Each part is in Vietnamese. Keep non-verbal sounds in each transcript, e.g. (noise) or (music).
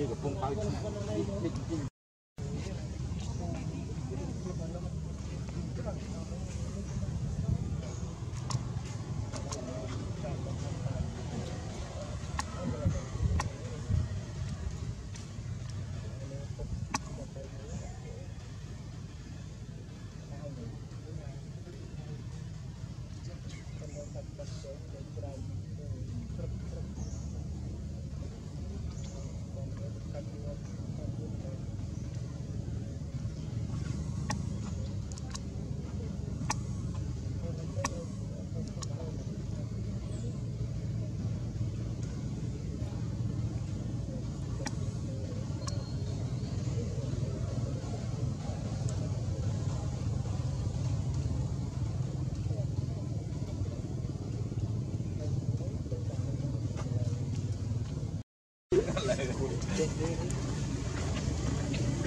នេះកំពុងបើកនេះ Dạ, nghe (laughs)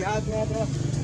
लगेगा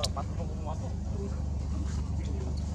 뭐, 맛도 먹고 뭐 맛도.